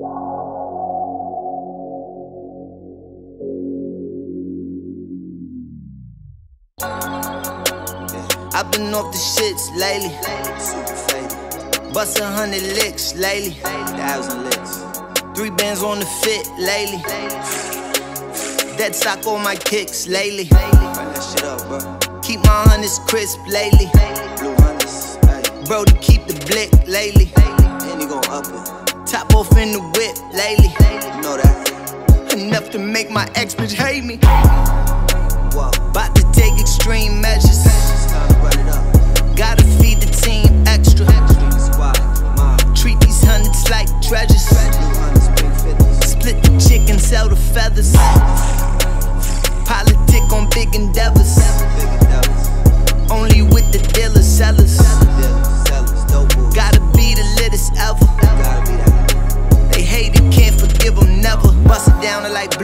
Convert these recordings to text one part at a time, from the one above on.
I've been off the shits lately. Super faded. Bust a hundred licks lately. Thousand licks. Three bands on the fit lately. That sock on my kicks lately. Run that shit up, bro. Keep my hundreds crisp lately. Blue hundreds, Bro, to keep the blick lately. And he gon' up it. Top off in the whip lately. You know that. Enough to make my ex bitch hate me. Whoa. About to take extreme measures. Gotta feed the team extra. Treat these hundreds like treasures. Split the chicken, sell the feathers. Politic on big endeavors.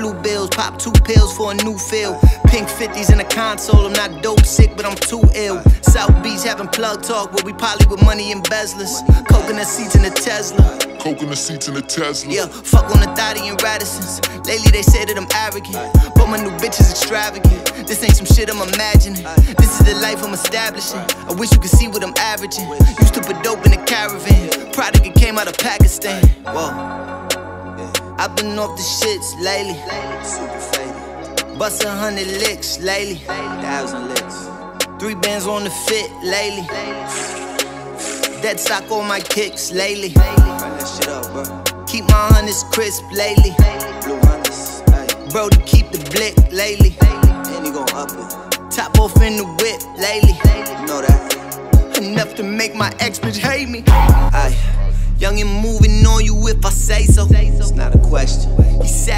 Blue bills. Pop two pills for a new feel. Pink 50s in the console. I'm not dope sick, but I'm too ill. South Beach having plug talk where we poly with money embezzlers. Coconut seats in a Tesla. Coconut seats in a Tesla. Yeah, fuck on the thotty and Radissons. Lately they say that I'm arrogant, but my new bitch is extravagant. This ain't some shit I'm imagining. This is the life I'm establishing. I wish you could see what I'm averaging. Used to put dope in a caravan. Product it came out of Pakistan. Whoa. I've been off the shits lately. Super faded. Bust a hundred licks lately. Thousand licks. Three bands on the fit lately. Dead sock on my kicks lately. Run that shit up, bro. Keep my hundreds crisp lately. Blue hundreds, Bro, to keep the blick lately. And he gon' up it. Top off in the whip lately. You know that. Enough to make my ex bitch hate me. Aye. Young and moving if I say so. It's not a question. He said